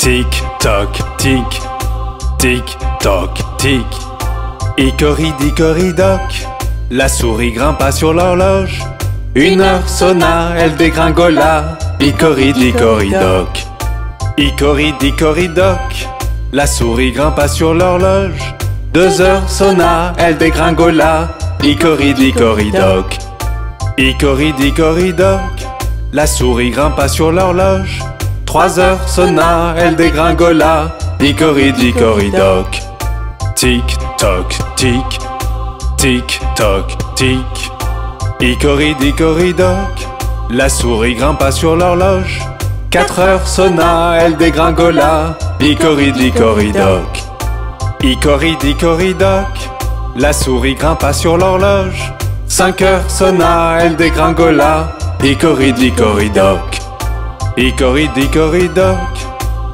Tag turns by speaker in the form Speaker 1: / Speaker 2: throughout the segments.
Speaker 1: Tic toc tic, tic toc tic. Icoridicoridoc, la souris grimpa sur l'horloge. Une heure sonna, elle dégringola. Icoridicoridoc. Icoridicoridoc, la souris grimpa sur l'horloge. Deux heures sonna, elle dégringola. Icoridicoridoc. Icoridicoridoc, la souris grimpa sur l'horloge. Trois heures sonna, elle dégringola. Icoridicoridoc. Tic toc tic, tic toc tic. Icoridicoridoc, la souris grimpa sur l'horloge. Quatre heures sonna, elle dégringola. Icoridicoridoc. Icoridicoridoc, la souris grimpa sur l'horloge. Cinq heures sonna, elle dégringola. Icoridicoridoc. Icoridicoridoc,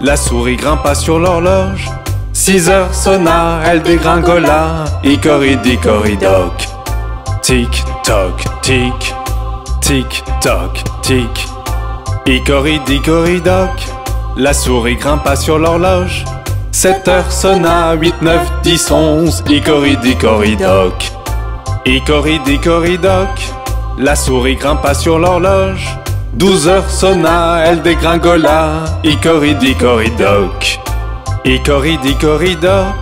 Speaker 1: la souris grimpa sur l'horloge. Six heures sonna, elle dégringola. Icoridicoridoc. Tic toc tic, tic toc tic. Icoridicoridoc, la souris grimpa sur l'horloge. Sept heures sonna, huit, neuf, dix, onze. Icoridicoridoc. Icoridicoridoc, la souris grimpa sur l'horloge. Douze heures sonna, elle dégringola. Icoridicoridoc. Icoridicoridoc,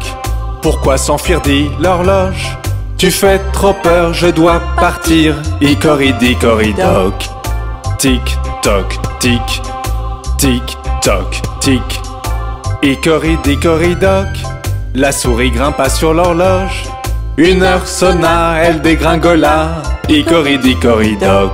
Speaker 1: pourquoi s'enfuir dit l'horloge? Tu fais trop peur, je dois partir. Icoridicoridoc. Tic toc tic, tic toc tic. Icoridicoridoc, la souris grimpa sur l'horloge. Une heure sonna, elle dégringola. Icoridicoridoc.